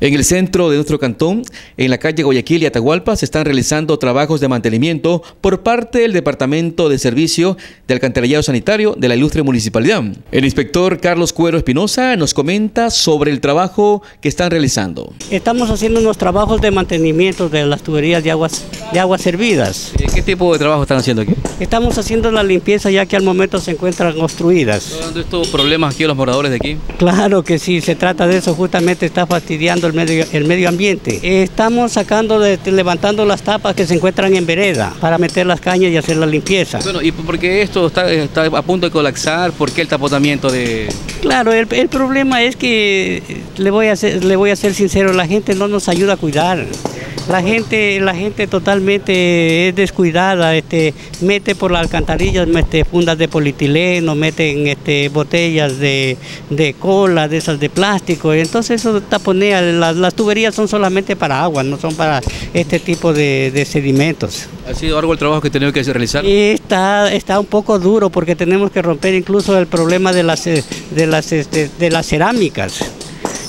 En el centro de nuestro cantón, en la calle Guayaquil y Atahualpa, se están realizando trabajos de mantenimiento por parte del Departamento de Servicio de Alcantarillado Sanitario de la Ilustre Municipalidad. El inspector Carlos Cuero Espinosa nos comenta sobre el trabajo que están realizando. Estamos haciendo unos trabajos de mantenimiento de las tuberías de aguas, de aguas servidas. ¿Qué tipo de trabajo están haciendo aquí? Estamos haciendo la limpieza ya que al momento se encuentran construidas. ¿Dónde estos problemas aquí a los moradores de aquí? Claro que sí, se trata de eso, justamente está fastidiando el medio, el medio ambiente. Estamos sacando, de, levantando las tapas que se encuentran en vereda para meter las cañas y hacer la limpieza. Bueno, ¿y por qué esto está, está a punto de colapsar? ¿Por qué el tapotamiento de...? Claro, el, el problema es que, le voy, a ser, le voy a ser sincero, la gente no nos ayuda a cuidar. La gente, la gente totalmente es descuidada, este, mete por las alcantarillas, mete fundas de polietileno, meten este, botellas de, de cola, de esas de plástico, entonces eso taponea, las, las, tuberías son solamente para agua, no son para este tipo de, de sedimentos. ¿Ha sido algo el trabajo que tenemos que realizar? Está, está un poco duro porque tenemos que romper incluso el problema de las, de las, este, de las cerámicas.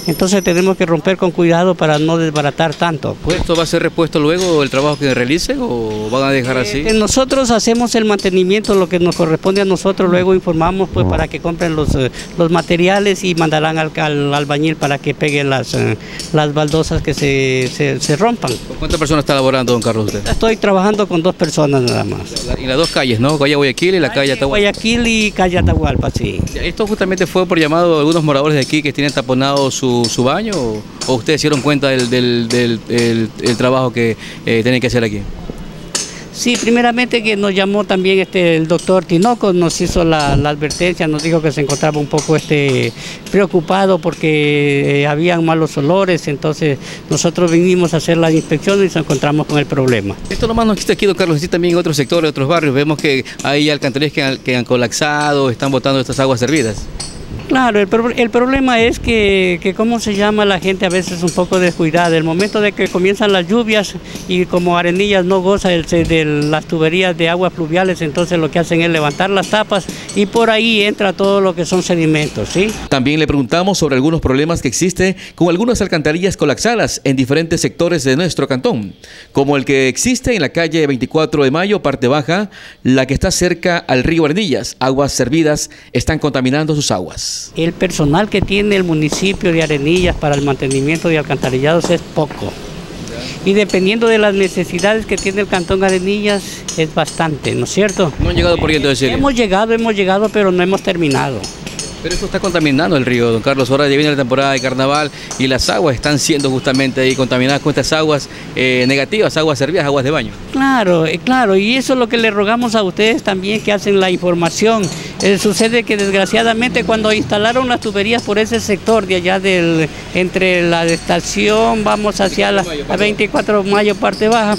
Entonces tenemos que romper con cuidado para no desbaratar tanto. Pues. ¿Esto va a ser repuesto luego el trabajo que realicen o van a dejar así? Eh, nosotros hacemos el mantenimiento, lo que nos corresponde a nosotros, luego informamos pues para que compren los, eh, los materiales y mandarán al, al, albañil para que pegue las, eh, las baldosas que se, se, se rompan. ¿Con cuántas personas está laborando, don Carlos, usted? Estoy trabajando con dos personas nada más. En las dos calles, ¿no? Calle Guayaquil y la calle Atahualpa. Guayaquil y calle Atahualpa, sí. Esto justamente fue por llamado de algunos moradores de aquí que tienen taponado su, su baño o, o, ustedes se dieron cuenta del, del, del el, el trabajo que eh, tienen que hacer aquí? Sí, primeramente que nos llamó también este el doctor Tinoco, nos hizo la, la, advertencia, nos dijo que se encontraba un poco este preocupado porque eh, habían malos olores, entonces nosotros vinimos a hacer la inspección y nos encontramos con el problema. Esto nomás no existe aquí, don Carlos, existe también en otros sectores, otros barrios, vemos que hay alcantarillas que han, que han colapsado, están botando estas aguas servidas. Claro, el, pro el, problema es que, que, ¿cómo se llama? La gente a veces un poco descuidada. El momento de que comienzan las lluvias y como Arenillas no goza de las tuberías de aguas fluviales, entonces lo que hacen es levantar las tapas y por ahí entra todo lo que son sedimentos, ¿sí? También le preguntamos sobre algunos problemas que existen con algunas alcantarillas colapsadas en diferentes sectores de nuestro cantón, como el que existe en la calle 24 de Mayo, parte baja, la que está cerca al río Arenillas. Aguas servidas están contaminando sus aguas. El personal que tiene el municipio de Arenillas para el mantenimiento de alcantarillados es poco. Y dependiendo de las necesidades que tiene el Cantón Arenillas, es bastante, ¿no es cierto? ¿No han llegado por ciento de Hemos llegado, hemos llegado, pero no hemos terminado. Pero esto está contaminando el río, don Carlos. Ahora ya viene la temporada de carnaval y las aguas están siendo justamente ahí contaminadas con estas aguas eh, negativas, aguas servidas, aguas de baño. Claro, eh, claro. Y eso es lo que le rogamos a ustedes también que hacen la información. Eh, sucede que desgraciadamente cuando instalaron las tuberías por ese sector de allá del entre la estación, vamos hacia la, la 24 de mayo, parte baja,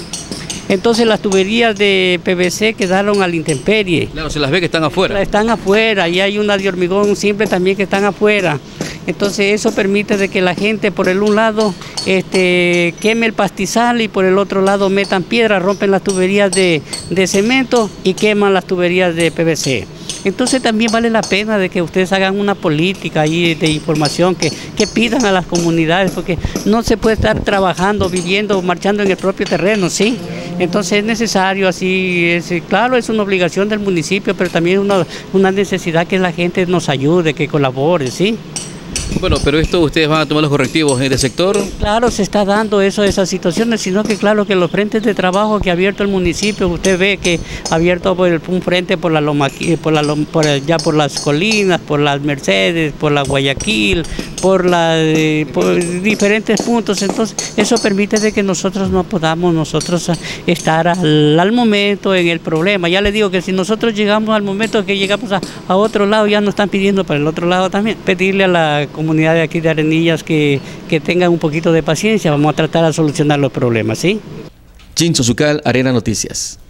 entonces las tuberías de PVC quedaron a la intemperie. Claro, se las ve que están afuera. Están afuera y hay una de hormigón simple también que están afuera. Entonces eso permite de que la gente por el un lado este, queme el pastizal y por el otro lado metan piedra, rompen las tuberías de, de cemento y queman las tuberías de PVC. Entonces también vale la pena de que ustedes hagan una política ahí de información, que, que pidan a las comunidades, porque no se puede estar trabajando, viviendo, marchando en el propio terreno, ¿sí? Entonces es necesario así, es, claro, es una obligación del municipio, pero también una, una necesidad que la gente nos ayude, que colabore, ¿sí? Bueno, pero esto ustedes van a tomar los correctivos en el sector. Claro, se está dando eso, esas situaciones, sino que claro que los frentes de trabajo que ha abierto el municipio, usted ve que ha abierto un frente por la Loma, por la por, ya por las colinas, por las Mercedes, por la Guayaquil, por, la, eh, por diferentes puntos. Entonces, eso permite de que nosotros no podamos nosotros estar al, al, momento en el problema. Ya le digo que si nosotros llegamos al momento que llegamos a, a otro lado, ya nos están pidiendo para el otro lado también, pedirle a la comunidad de aquí de Arenillas que, que tengan un poquito de paciencia, vamos a tratar de solucionar los problemas, ¿sí? Chincho Sucal, Arena Noticias.